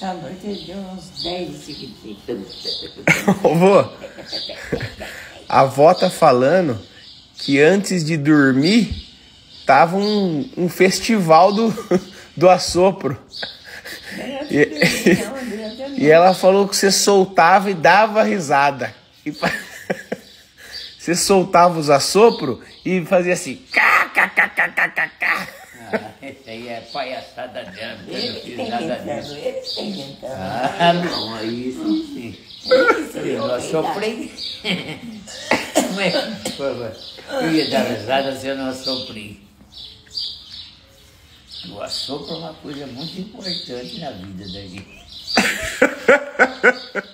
Essa noite uns 10 seguidos. Ô, vô, a avó tá falando que antes de dormir tava um, um festival do, do assopro. E, e ela falou que você soltava e dava risada. E você soltava os assopros e fazia assim. Cá, cá, cá, cá, cá, cá, cá. Ah, esse aí é palhaçada dela, porque eu não fiz nada disso. ele que tem inventando. Ah, não, aí sim, sim. Eu não favor, eu ia dar risada se eu não assoprei. O assopro é uma coisa muito importante na vida da gente.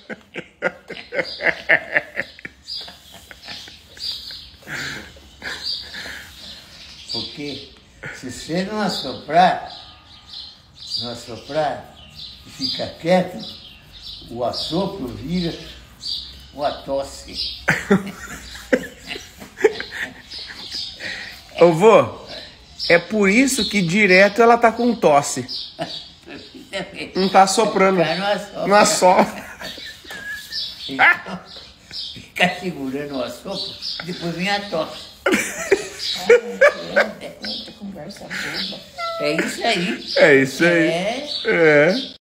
Porque se você não assoprar, não assoprar e ficar quieto, o assopro vira uma tosse. Ô, vô, é por isso que direto ela tá com tosse. Não tá soprando. Não assopra. Não assopra. Então, ficar segurando o assopro, depois vem a tosse. É muita conversa. É isso aí. É isso aí. É. É.